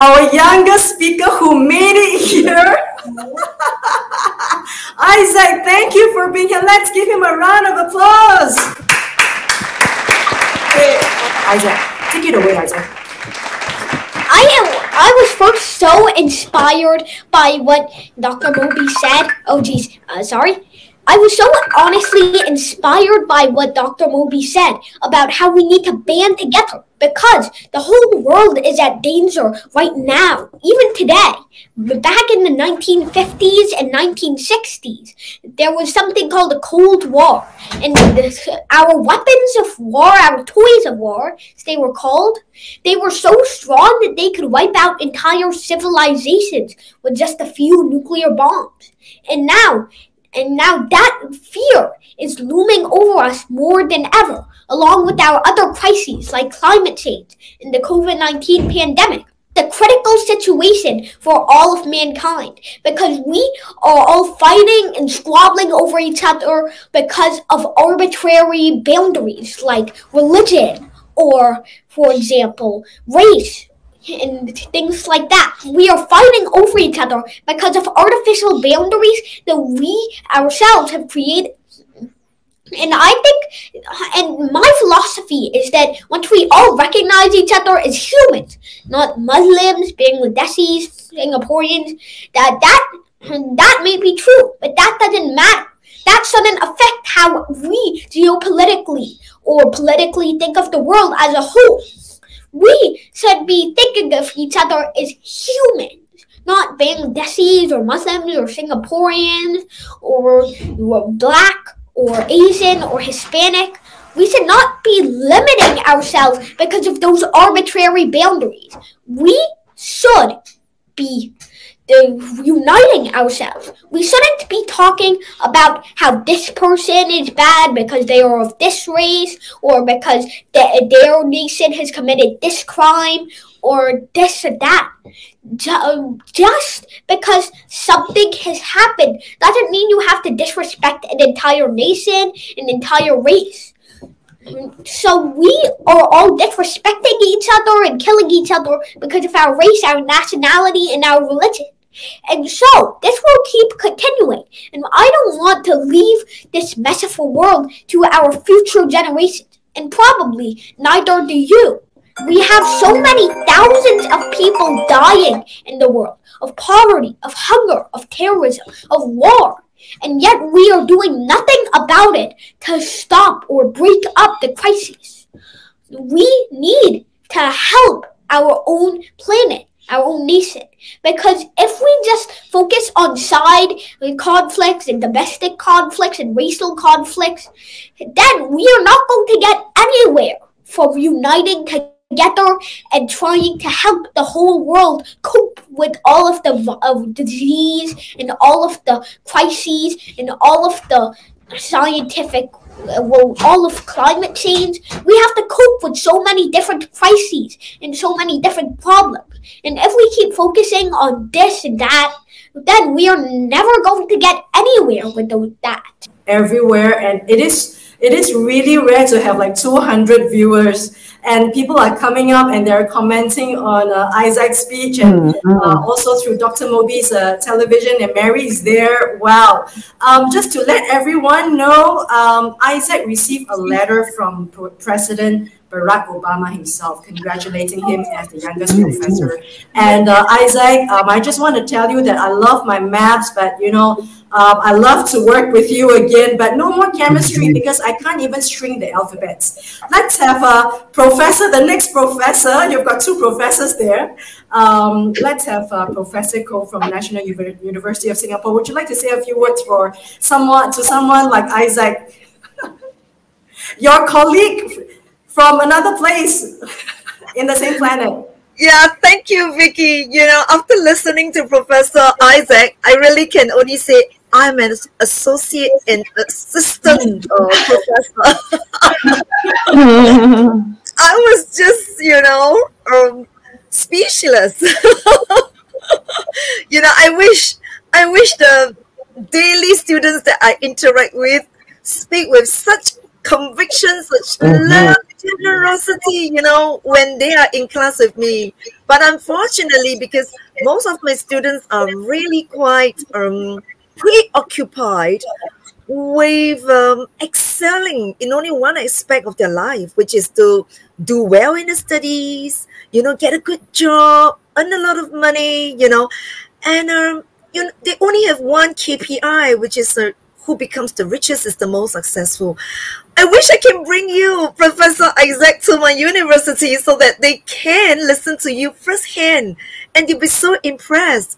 our youngest speaker who made it here. Isaac, thank you for being here. Let's give him a round of applause. Isaac, take it away, Isaac. I am. I was first so inspired by what Dr. Moby said. Oh, geez, uh, sorry. I was so honestly inspired by what Dr. Moby said about how we need to band together because the whole world is at danger right now, even today. Back in the 1950s and 1960s, there was something called the Cold War, and the, our weapons of war, our toys of war, as they were called, they were so strong that they could wipe out entire civilizations with just a few nuclear bombs. And now and now that fear is looming over us more than ever, along with our other crises like climate change and the COVID 19 pandemic. The critical situation for all of mankind because we are all fighting and squabbling over each other because of arbitrary boundaries like religion or, for example, race and things like that. We are fighting over each other because of artificial boundaries that we ourselves have created. And I think, and my philosophy is that once we all recognize each other as humans, not Muslims, Bangladeshis, Singaporeans, that that that may be true, but that doesn't matter. That doesn't affect how we geopolitically or politically think of the world as a whole. We should be thinking of each other as humans, not Bangladeshis or Muslims or Singaporeans or, black or Asian or Hispanic. We should not be limiting ourselves because of those arbitrary boundaries. We should be Uh, uniting ourselves. We shouldn't be talking about how this person is bad because they are of this race or because their nation has committed this crime or this or that. Um, just because something has happened doesn't mean you have to disrespect an entire nation, an entire race. So we are all disrespecting each other and killing each other because of our race, our nationality, and our religion. And so this will keep continuing. And I don't want to leave this mess of a world to our future generations. And probably neither do you. We have so many thousands of people dying in the world of poverty, of hunger, of terrorism, of war. And yet we are doing nothing about it to stop or break up the crisis. We need to help our own planet our own nation. Because if we just focus on side conflicts and domestic conflicts and racial conflicts, then we are not going to get anywhere from uniting together and trying to help the whole world cope with all of the of disease and all of the crises and all of the scientific uh, well, all of climate change, we have to cope with so many different crises and so many different problems. And if we keep focusing on this and that, then we are never going to get anywhere with that. Everywhere, and it is it is really rare to have like 200 viewers and people are coming up and they're commenting on uh, Isaac's speech and mm-hmm. uh, also through Dr. Moby's uh, television and Mary is there. Wow. Um, just to let everyone know, um, Isaac received a letter from President Barack Obama himself, congratulating him as the youngest mm, professor. And uh, Isaac, um, I just want to tell you that I love my maths, but you know, um, I love to work with you again, but no more chemistry mm-hmm. because I can't even string the alphabets. Let's have a professor, the next professor. You've got two professors there. Um, let's have uh, Professor Koh from National University of Singapore. Would you like to say a few words for someone to someone like Isaac, your colleague from another place in the same planet? Yeah, thank you, Vicky. You know, after listening to Professor Isaac, I really can only say I'm an associate and assistant uh, professor. I was just, you know, um, speechless. you know, I wish, I wish the daily students that I interact with speak with such conviction, such mm-hmm. love, generosity, you know, when they are in class with me. But unfortunately, because most of my students are really quite um, preoccupied with um, excelling in only one aspect of their life, which is to do well in the studies, you know, get a good job, earn a lot of money, you know, and um, you know, they only have one KPI, which is uh, who becomes the richest is the most successful. I wish I can bring you, Professor Isaac, to my university so that they can listen to you firsthand and you'll be so impressed